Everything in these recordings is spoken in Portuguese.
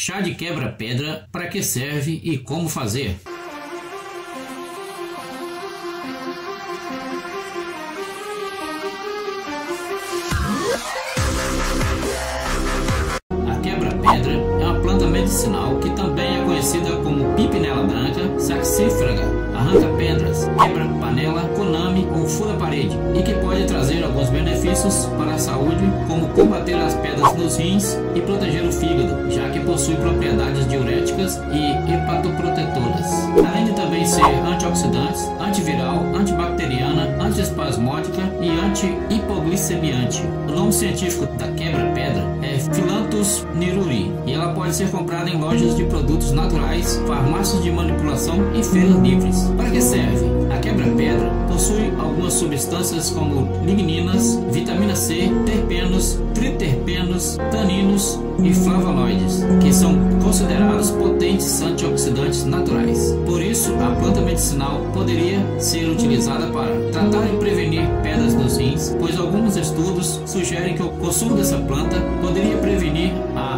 Chá de quebra-pedra, para que serve e como fazer? A quebra-pedra é uma planta medicinal que também é conhecida como pipinela branca, saxífraga, arranca-pedras, quebra-panela, konami ou fura-parede e que pode trazer alguns benefícios para a saúde, como combater as pedras nos rins e proteger o fígado, já que possui propriedades diuréticas e hepatoprotetoras. Além de também ser antioxidantes, antiviral, antibacteriana, antiespasmódica e anti-hipoglicemiante. O nome científico da quebra-pedra Philanthus niruri e ela pode ser comprada em lojas de produtos naturais, farmácias de manipulação e feiras livres. Para que serve? A quebra-pedra possui algumas substâncias como ligninas, vitamina C, terpenos, triterpenos, taninos e flavonoides, que são considerados potentes antioxidantes naturais. Por isso, a planta medicinal poderia ser utilizada para tratar e prevenir pois alguns estudos sugerem que o consumo dessa planta poderia prevenir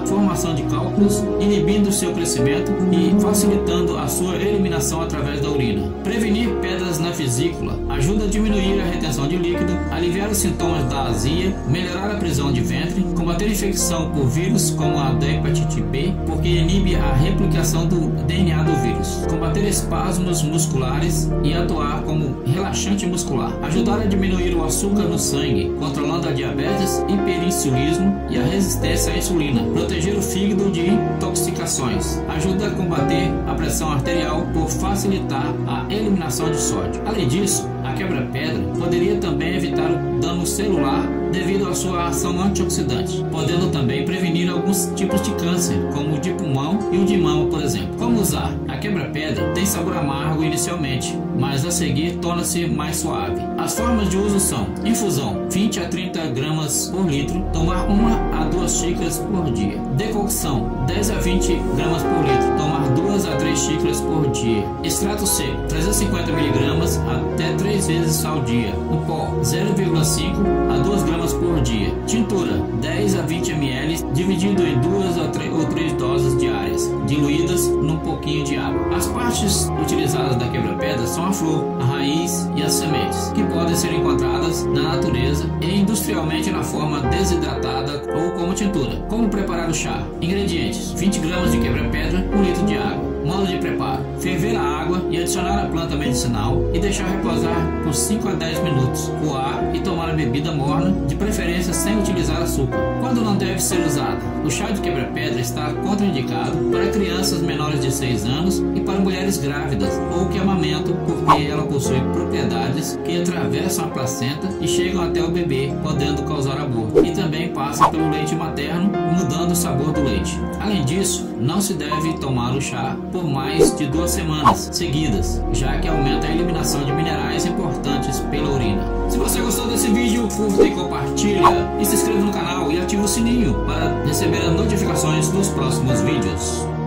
a formação de cálculos, inibindo seu crescimento e facilitando a sua eliminação através da urina. Prevenir pedras na vesícula ajuda a diminuir a retenção de líquido, aliviar os sintomas da azia, melhorar a prisão de ventre, combater infecção por vírus como a da hepatite B, porque inibe a replicação do DNA do vírus, combater espasmos musculares e atuar como relaxante muscular, ajudar a diminuir o açúcar no sangue, controlando a diabetes, hiperinsulismo e a resistência à insulina, proteger o fígado de intoxicações, ajuda a combater a pressão arterial por facilitar a eliminação de sódio. Além disso, a quebra-pedra poderia também evitar o dano celular devido à sua ação antioxidante, podendo também prevenir alguns tipos de câncer, como o de pulmão e o de mama, por exemplo. Como usar? A quebra-pedra tem sabor amargo inicialmente, mas a seguir torna-se mais suave. As formas de uso são infusão 20 a 30 gramas por litro, tomar uma a duas xícaras por dia. Decocção 10 a 20 gramas por litro, tomar duas a três xícaras por dia. Extrato seco 350 miligramas até 3 vezes ao dia. O pó 0,5 a 2 gramas por dia. Tintura 10 a 20 ml, dividido em duas ou três doses diárias, diluídas num pouquinho de água. As partes utilizadas da quebra-pedra são a flor, a raiz e as sementes, que podem ser encontradas na natureza e industrialmente na forma desidratada ou como tintura. Como preparar o chá? Ingredientes: 20 gramas de quebra-pedra, 1 litro de água. Modo de preparo: ferver a água e adicionar a planta medicinal e deixar repousar por 5 a 10 minutos. Coar e tomar a bebida morna, de preferência sem utilizar açúcar. Quando não deve ser usada? O chá de quebra-pedra está contraindicado para crianças menores de 6 anos e para mulheres grávidas ou que amamentam, porque ela possui propriedades que atravessam a placenta e chegam até o bebê, podendo causar aborto. E também passa pelo leite materno, mudando o sabor do leite. Além disso, não se deve tomar o chá por mais de duas semanas seguidas, já que aumenta a eliminação de minerais importantes pela urina. Curta e compartilha e se inscreva no canal e ative o sininho para receber as notificações dos próximos vídeos.